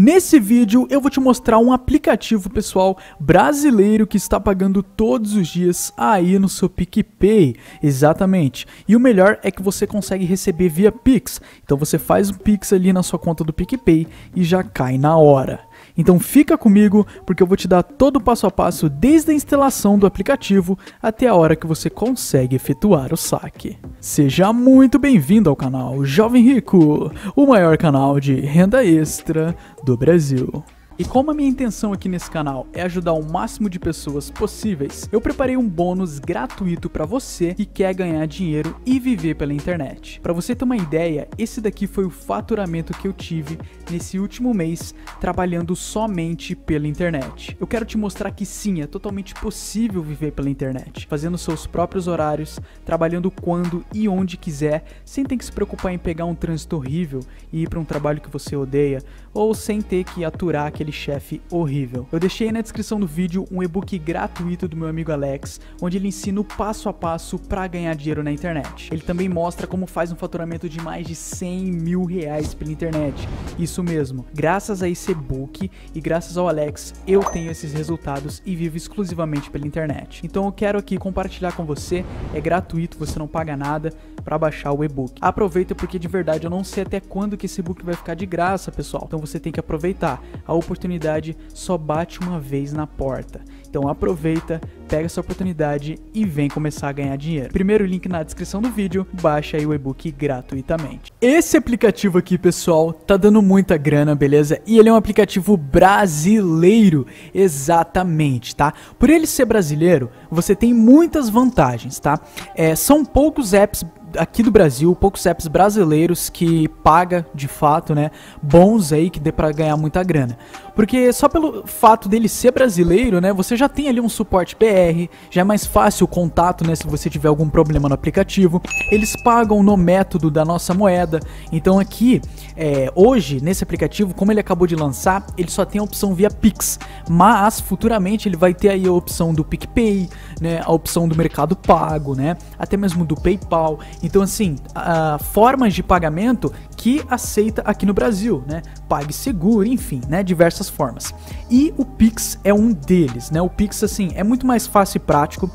Nesse vídeo eu vou te mostrar um aplicativo pessoal brasileiro que está pagando todos os dias aí no seu PicPay, exatamente. E o melhor é que você consegue receber via Pix, então você faz o Pix ali na sua conta do PicPay e já cai na hora. Então fica comigo porque eu vou te dar todo o passo a passo desde a instalação do aplicativo até a hora que você consegue efetuar o saque. Seja muito bem-vindo ao canal Jovem Rico, o maior canal de renda extra do Brasil. E como a minha intenção aqui nesse canal é ajudar o máximo de pessoas possíveis, eu preparei um bônus gratuito para você que quer ganhar dinheiro e viver pela internet. Para você ter uma ideia, esse daqui foi o faturamento que eu tive nesse último mês trabalhando somente pela internet. Eu quero te mostrar que sim, é totalmente possível viver pela internet, fazendo seus próprios horários, trabalhando quando e onde quiser, sem ter que se preocupar em pegar um trânsito horrível e ir para um trabalho que você odeia, ou sem ter que aturar aquele chefe horrível. Eu deixei na descrição do vídeo um e-book gratuito do meu amigo Alex, onde ele ensina o passo a passo para ganhar dinheiro na internet. Ele também mostra como faz um faturamento de mais de 100 mil reais pela internet. Isso mesmo, graças a esse e-book e graças ao Alex, eu tenho esses resultados e vivo exclusivamente pela internet. Então eu quero aqui compartilhar com você, é gratuito, você não paga nada para baixar o e-book. Aproveita porque de verdade eu não sei até quando que esse e-book vai ficar de graça, pessoal. Então você tem que aproveitar. A oportunidade oportunidade só bate uma vez na porta. Então aproveita, pega essa oportunidade e vem começar a ganhar dinheiro. Primeiro link na descrição do vídeo, baixa aí o e-book gratuitamente. Esse aplicativo aqui, pessoal, tá dando muita grana, beleza? E ele é um aplicativo brasileiro, exatamente, tá? Por ele ser brasileiro, você tem muitas vantagens, tá? É, são poucos apps aqui do Brasil, poucos apps brasileiros que paga de fato, né, bons aí que dê para ganhar muita grana. Porque só pelo fato dele ser brasileiro, né, você já tem ali um suporte BR, já é mais fácil o contato, né, se você tiver algum problema no aplicativo. Eles pagam no método da nossa moeda. Então aqui, é, hoje, nesse aplicativo, como ele acabou de lançar, ele só tem a opção via Pix. Mas futuramente ele vai ter aí a opção do PicPay, né, a opção do Mercado Pago, né, até mesmo do PayPal. Então assim, a, formas de pagamento que aceita aqui no Brasil, né, PagSeguro, enfim, né, diversas formas. E o Pix é um deles, né? O Pix assim é muito mais fácil e prático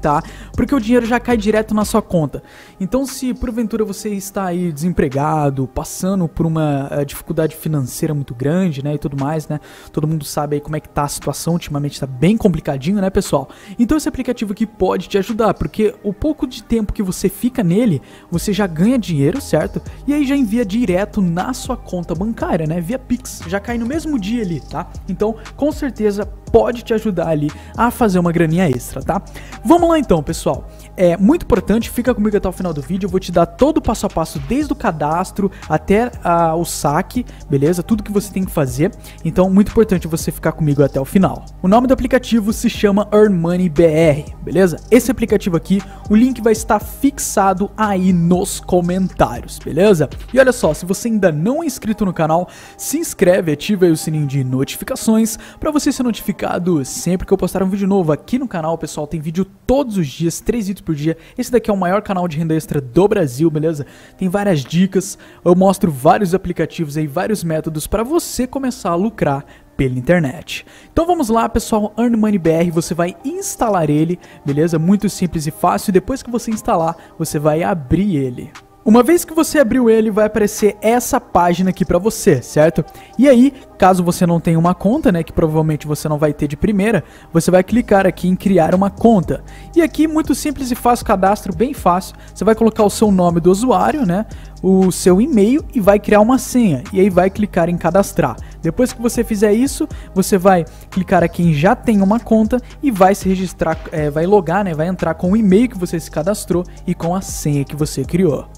tá? Porque o dinheiro já cai direto na sua conta. Então, se porventura você está aí desempregado, passando por uma uh, dificuldade financeira muito grande, né, e tudo mais, né? Todo mundo sabe aí como é que tá a situação, ultimamente tá bem complicadinho, né, pessoal? Então esse aplicativo aqui pode te ajudar, porque o pouco de tempo que você fica nele, você já ganha dinheiro, certo? E aí já envia direto na sua conta bancária, né, via Pix, já cai no mesmo dia ali, tá? Então, com certeza pode te ajudar ali a fazer uma graninha extra, tá? Vamos lá então, pessoal. É muito importante, fica comigo até o final do vídeo, eu vou te dar todo o passo a passo, desde o cadastro até a, o saque, beleza? Tudo que você tem que fazer. Então, muito importante você ficar comigo até o final. O nome do aplicativo se chama Earn Money BR, beleza? Esse aplicativo aqui, o link vai estar fixado aí nos comentários, beleza? E olha só, se você ainda não é inscrito no canal, se inscreve, ativa aí o sininho de notificações para você ser notificado sempre que eu postar um vídeo novo aqui no canal, pessoal. Tem vídeo todos os dias, três vídeos por dia. Esse daqui é o maior canal de renda extra do Brasil, beleza? Tem várias dicas, eu mostro vários aplicativos aí, vários métodos para você começar a lucrar pela internet. Então vamos lá, pessoal, Earn Money BR, você vai instalar ele, beleza? Muito simples e fácil. Depois que você instalar, você vai abrir ele. Uma vez que você abriu ele, vai aparecer essa página aqui para você, certo? E aí, caso você não tenha uma conta, né, que provavelmente você não vai ter de primeira, você vai clicar aqui em criar uma conta. E aqui, muito simples e fácil, cadastro bem fácil. Você vai colocar o seu nome do usuário, né, o seu e-mail e vai criar uma senha. E aí vai clicar em cadastrar. Depois que você fizer isso, você vai clicar aqui em já tem uma conta e vai se registrar, é, vai logar, né, vai entrar com o e-mail que você se cadastrou e com a senha que você criou.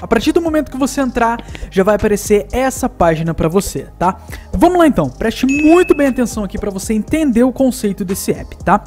A partir do momento que você entrar, já vai aparecer essa página para você, tá? Vamos lá então, preste muito bem atenção aqui para você entender o conceito desse app, tá?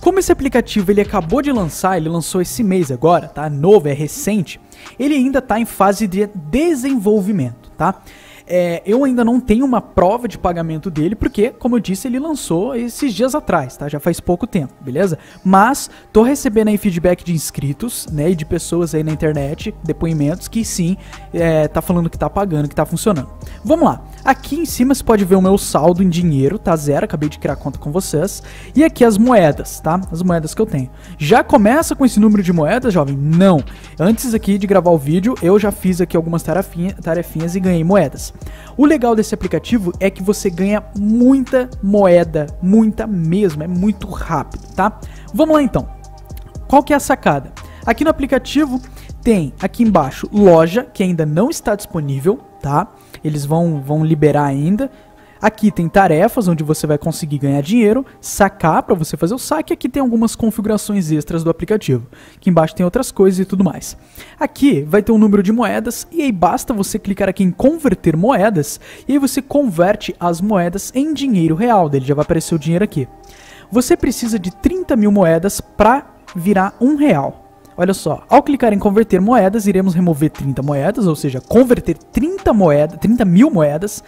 Como esse aplicativo ele acabou de lançar, ele lançou esse mês agora, tá? Novo, é recente. Ele ainda está em fase de desenvolvimento, tá? É, eu ainda não tenho uma prova de pagamento dele, porque, como eu disse, ele lançou esses dias atrás, tá? Já faz pouco tempo, beleza? Mas tô recebendo aí feedback de inscritos, né? E de pessoas aí na internet, depoimentos, que sim, é, tá falando que tá pagando, que tá funcionando. Vamos lá. Aqui em cima você pode ver o meu saldo em dinheiro, tá zero, acabei de criar conta com vocês. E aqui as moedas, tá? As moedas que eu tenho. Já começa com esse número de moedas, jovem? Não. Antes aqui de gravar o vídeo, eu já fiz aqui algumas tarefinha, tarefinhas e ganhei moedas. O legal desse aplicativo é que você ganha muita moeda, muita mesmo, é muito rápido, tá? Vamos lá então. Qual que é a sacada? Aqui no aplicativo tem aqui embaixo loja, que ainda não está disponível, tá? Eles vão, vão liberar ainda. Aqui tem tarefas onde você vai conseguir ganhar dinheiro, sacar para você fazer o saque. Aqui tem algumas configurações extras do aplicativo. Aqui embaixo tem outras coisas e tudo mais. Aqui vai ter um número de moedas e aí basta você clicar aqui em converter moedas e aí você converte as moedas em dinheiro real. Dele já vai aparecer o dinheiro aqui. Você precisa de 30 mil moedas para virar um real. Olha só, ao clicar em converter moedas, iremos remover 30 moedas, ou seja, converter 30 moedas, 30 mil moedas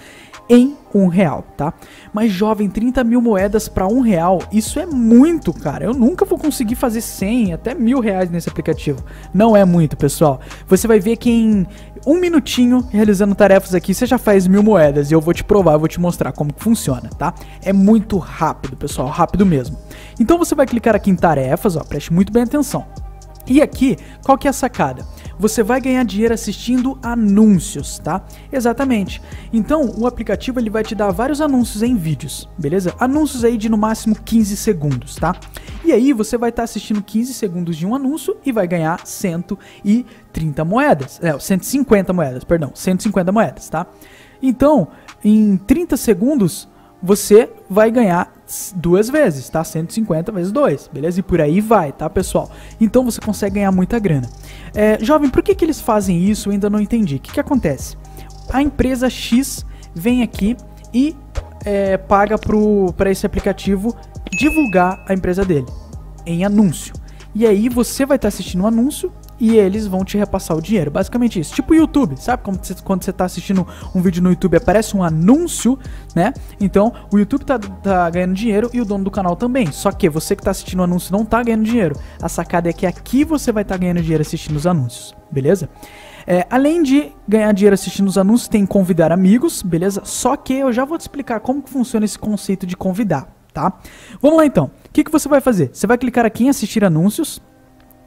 em um real, tá? Mas jovem, 30 mil moedas para um real, isso é muito, cara. Eu nunca vou conseguir fazer 100, até mil reais nesse aplicativo. Não é muito, pessoal. Você vai ver que em um minutinho, realizando tarefas aqui, você já faz mil moedas. E eu vou te provar, eu vou te mostrar como que funciona, tá? É muito rápido, pessoal, rápido mesmo. Então você vai clicar aqui em tarefas, ó, preste muito bem atenção. E aqui, qual que é a sacada? Você vai ganhar dinheiro assistindo anúncios, tá? Exatamente. Então, o aplicativo ele vai te dar vários anúncios em vídeos, beleza? Anúncios aí de no máximo 15 segundos, tá? E aí você vai estar tá assistindo 15 segundos de um anúncio e vai ganhar 130 moedas. É, 150 moedas, perdão, 150 moedas, tá? Então, em 30 segundos, você vai ganhar duas vezes, tá? 150 vezes 2, beleza? E por aí vai, tá, pessoal? Então você consegue ganhar muita grana. É, jovem, por que, que eles fazem isso? Eu ainda não entendi. O que, que acontece? A empresa X vem aqui e é, paga para esse aplicativo divulgar a empresa dele em anúncio. E aí você vai estar tá assistindo um anúncio e eles vão te repassar o dinheiro. Basicamente isso. Tipo YouTube, sabe? Como você, quando você está assistindo um vídeo no YouTube aparece um anúncio, né? Então o YouTube tá, tá, ganhando dinheiro e o dono do canal também. Só que você que está assistindo o anúncio não está ganhando dinheiro. A sacada é que aqui você vai estar tá ganhando dinheiro assistindo os anúncios, beleza? É, além de ganhar dinheiro assistindo os anúncios, tem convidar amigos, beleza? Só que eu já vou te explicar como que funciona esse conceito de convidar, tá? Vamos lá então. O que, que você vai fazer? Você vai clicar aqui em assistir anúncios,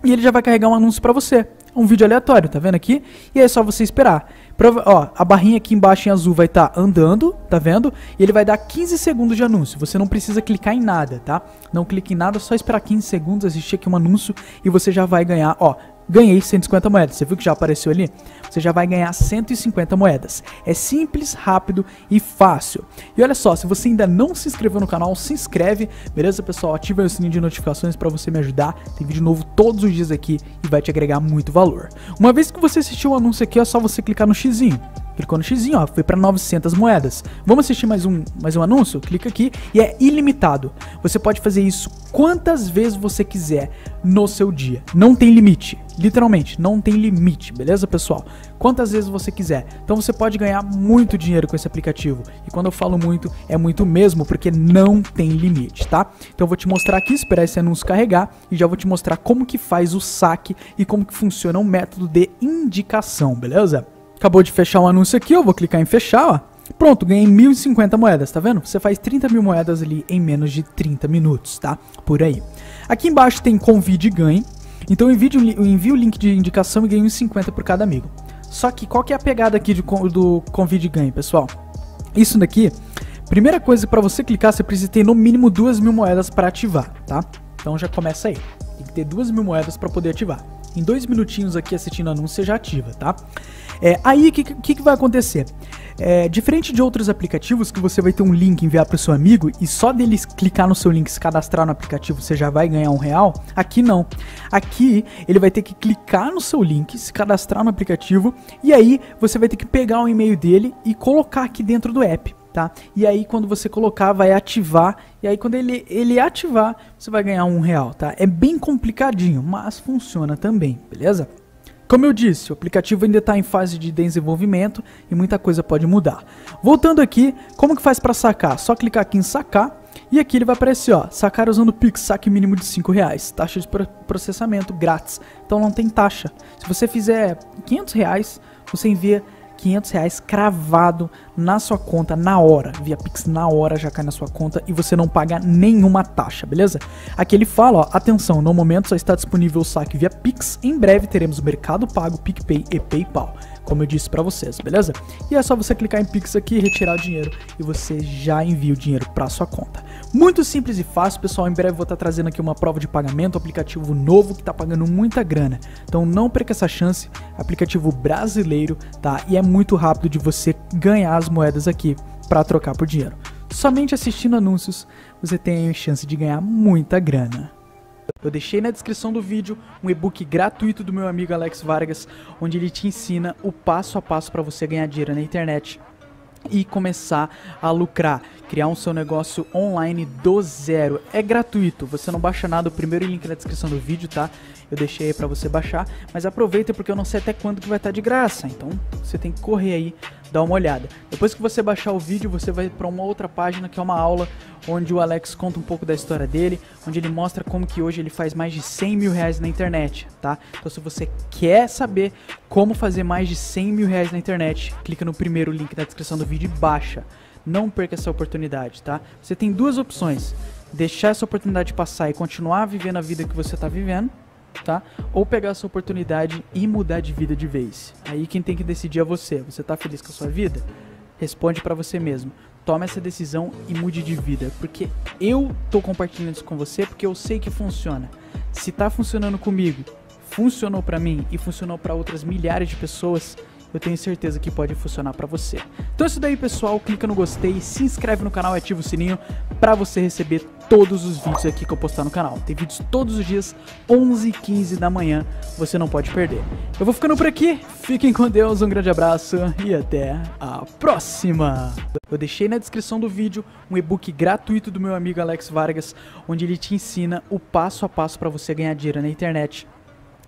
e ele já vai carregar um anúncio para você. Um vídeo aleatório, tá vendo aqui? E é só você esperar. Prova ó, a barrinha aqui embaixo em azul vai estar tá andando, tá vendo? E ele vai dar 15 segundos de anúncio. Você não precisa clicar em nada, tá? Não clique em nada, só esperar 15 segundos, assistir aqui um anúncio e você já vai ganhar, ó, ganhei 150 moedas. Você viu que já apareceu ali? Você já vai ganhar 150 moedas. É simples, rápido e fácil. E olha só, se você ainda não se inscreveu no canal, se inscreve, beleza, pessoal? Ativa o sininho de notificações para você me ajudar. Tem vídeo novo todos os dias aqui e vai te agregar muito valor. Uma vez que você assistiu o anúncio aqui, é só você clicar no xizinho. Clicou no xizinho, ó, foi para 900 moedas. Vamos assistir mais um, mais um anúncio? Clica aqui e é ilimitado. Você pode fazer isso quantas vezes você quiser no seu dia. Não tem limite, literalmente, não tem limite, beleza, pessoal? Quantas vezes você quiser. Então você pode ganhar muito dinheiro com esse aplicativo. E quando eu falo muito, é muito mesmo, porque não tem limite, tá? Então eu vou te mostrar aqui, esperar esse anúncio carregar e já vou te mostrar como que faz o saque e como que funciona o método de indicação, beleza? Acabou de fechar um anúncio aqui, eu vou clicar em fechar, ó. Pronto, ganhei 1.050 moedas, tá vendo? Você faz 30 mil moedas ali em menos de 30 minutos, tá? Por aí. Aqui embaixo tem convide e ganhe. Então eu envio, eu envio o link de indicação e ganho 1,50 por cada amigo. Só que qual que é a pegada aqui de, do convide e ganhe, pessoal? Isso daqui, primeira coisa para você clicar, você precisa ter no mínimo 2 mil moedas para ativar, tá? Então já começa aí. Tem que ter 2 mil moedas para poder ativar. Em dois minutinhos aqui assistindo anúncio, você já ativa, tá? É, aí, o que, que, que, vai acontecer? É, diferente de outros aplicativos que você vai ter um link enviar para o seu amigo e só dele clicar no seu link se cadastrar no aplicativo você já vai ganhar um real, aqui não. Aqui ele vai ter que clicar no seu link, se cadastrar no aplicativo e aí você vai ter que pegar o e-mail dele e colocar aqui dentro do app. Tá? E aí quando você colocar vai ativar e aí quando ele, ele ativar você vai ganhar um real, tá? É bem complicadinho, mas funciona também, beleza? Como eu disse, o aplicativo ainda está em fase de desenvolvimento e muita coisa pode mudar. Voltando aqui, como que faz para sacar? Só clicar aqui em sacar e aqui ele vai aparecer, ó, sacar usando Pix, saque mínimo de 5 reais, taxa de processamento grátis, então não tem taxa. Se você fizer 500 reais, você envia 500 reais cravado na sua conta na hora, via Pix na hora já cai na sua conta e você não paga nenhuma taxa, beleza? Aqui ele fala, ó, atenção, no momento só está disponível o saque via Pix, em breve teremos o Mercado Pago, PicPay e PayPal como eu disse para vocês, beleza? E é só você clicar em Pix aqui, retirar o dinheiro e você já envia o dinheiro para sua conta. Muito simples e fácil, pessoal. Em breve vou estar tá trazendo aqui uma prova de pagamento, aplicativo novo que está pagando muita grana. Então não perca essa chance, aplicativo brasileiro, tá? E é muito rápido de você ganhar as moedas aqui para trocar por dinheiro. Somente assistindo anúncios você tem a chance de ganhar muita grana. Eu deixei na descrição do vídeo um e-book gratuito do meu amigo Alex Vargas, onde ele te ensina o passo a passo para você ganhar dinheiro na internet e começar a lucrar, criar um seu negócio online do zero. É gratuito, você não baixa nada, o primeiro link na descrição do vídeo, tá? Eu deixei aí para você baixar, mas aproveita porque eu não sei até quando que vai estar tá de graça, então você tem que correr aí, dar uma olhada. Depois que você baixar o vídeo, você vai para uma outra página que é uma aula onde o Alex conta um pouco da história dele, onde ele mostra como que hoje ele faz mais de 100 mil reais na internet, tá? Então se você quer saber como fazer mais de 100 mil reais na internet, clica no primeiro link na descrição do vídeo e baixa. Não perca essa oportunidade, tá? Você tem duas opções. Deixar essa oportunidade passar e continuar vivendo a vida que você está vivendo, tá? Ou pegar essa oportunidade e mudar de vida de vez. Aí quem tem que decidir é você. Você tá feliz com a sua vida? Responde para você mesmo tome essa decisão e mude de vida. Porque eu tô compartilhando isso com você porque eu sei que funciona. Se tá funcionando comigo, funcionou para mim e funcionou para outras milhares de pessoas, eu tenho certeza que pode funcionar para você. Então é isso daí, pessoal. Clica no gostei, se inscreve no canal e ativa o sininho para você receber todos os vídeos aqui que eu postar no canal. Tem vídeos todos os dias, 11 e 15 da manhã, você não pode perder. Eu vou ficando por aqui, fiquem com Deus, um grande abraço e até a próxima! Eu deixei na descrição do vídeo um e-book gratuito do meu amigo Alex Vargas, onde ele te ensina o passo a passo para você ganhar dinheiro na internet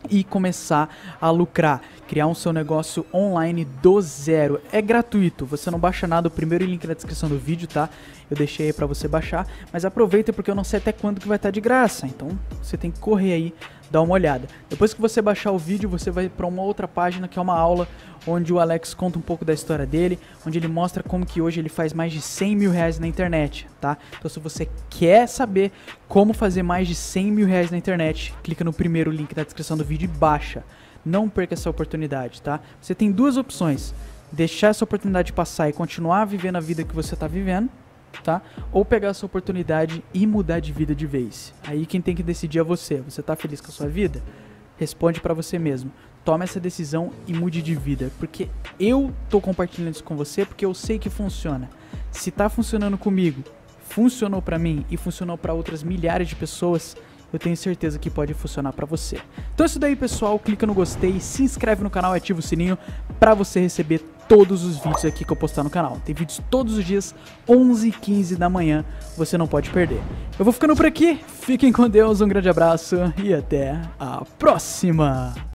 e começar a lucrar, criar um seu negócio online do zero. É gratuito, você não baixa nada, o primeiro link na descrição do vídeo, tá? Eu deixei aí para você baixar, mas aproveita porque eu não sei até quando que vai estar tá de graça, então você tem que correr aí dá uma olhada. Depois que você baixar o vídeo, você vai para uma outra página que é uma aula onde o Alex conta um pouco da história dele, onde ele mostra como que hoje ele faz mais de 100 mil reais na internet, tá? Então se você quer saber como fazer mais de 100 mil reais na internet, clica no primeiro link da descrição do vídeo e baixa. Não perca essa oportunidade, tá? Você tem duas opções. Deixar essa oportunidade passar e continuar vivendo a vida que você está vivendo, tá? Ou pegar essa oportunidade e mudar de vida de vez. Aí quem tem que decidir é você. Você tá feliz com a sua vida? Responde para você mesmo. Tome essa decisão e mude de vida, porque eu tô compartilhando isso com você porque eu sei que funciona. Se tá funcionando comigo, funcionou para mim e funcionou para outras milhares de pessoas, eu tenho certeza que pode funcionar para você. Então é isso daí, pessoal. Clica no gostei, se inscreve no canal e ativa o sininho para você receber todos os vídeos aqui que eu postar no canal. Tem vídeos todos os dias, 11 e 15 da manhã, você não pode perder. Eu vou ficando por aqui, fiquem com Deus, um grande abraço e até a próxima!